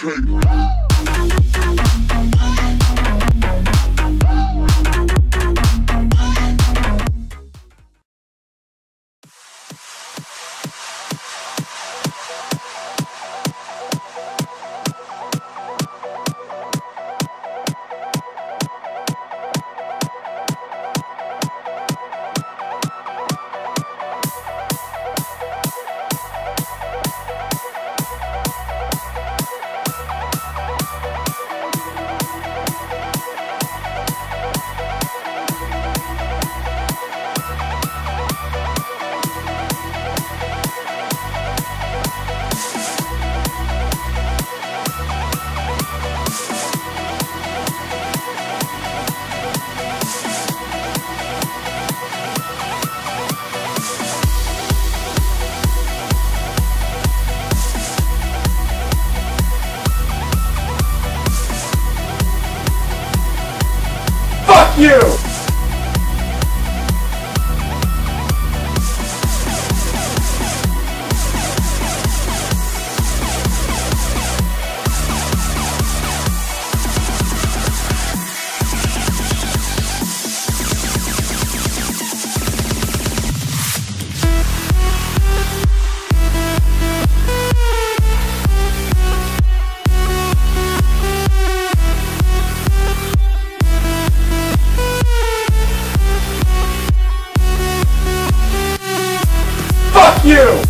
K. you! you!